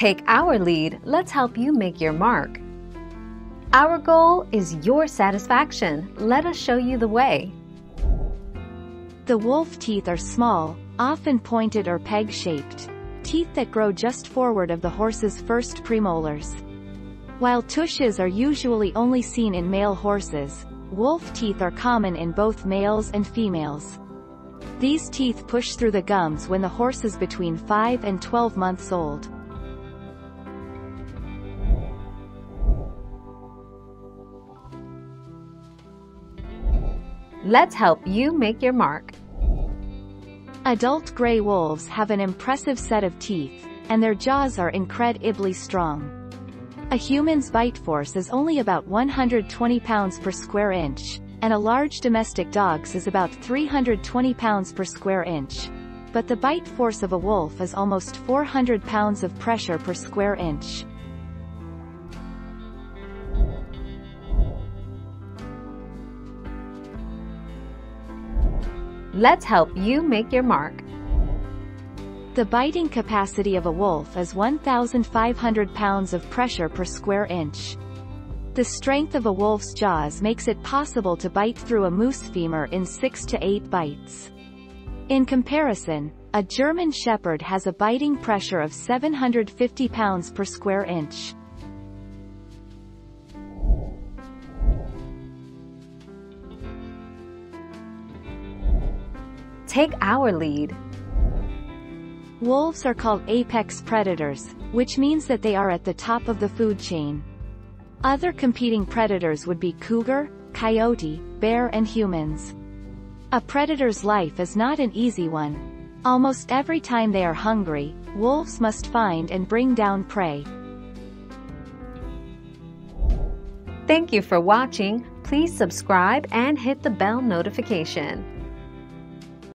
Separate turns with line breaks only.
Take our lead, let's help you make your mark. Our goal is your satisfaction. Let us show you the way.
The wolf teeth are small, often pointed or peg-shaped. Teeth that grow just forward of the horse's first premolars. While tushes are usually only seen in male horses, wolf teeth are common in both males and females. These teeth push through the gums when the horse is between 5 and 12 months old.
Let's help you make your mark.
Adult gray wolves have an impressive set of teeth, and their jaws are incredibly strong. A human's bite force is only about 120 pounds per square inch, and a large domestic dog's is about 320 pounds per square inch. But the bite force of a wolf is almost 400 pounds of pressure per square inch.
Let's help you make your mark.
The biting capacity of a wolf is 1,500 pounds of pressure per square inch. The strength of a wolf's jaws makes it possible to bite through a moose femur in 6 to 8 bites. In comparison, a German Shepherd has a biting pressure of 750 pounds per square inch.
Take our lead.
Wolves are called apex predators, which means that they are at the top of the food chain. Other competing predators would be cougar, coyote, bear and humans. A predator's life is not an easy one. Almost every time they are hungry, wolves must find and bring down prey.
Thank you for watching. Please subscribe and hit the bell notification.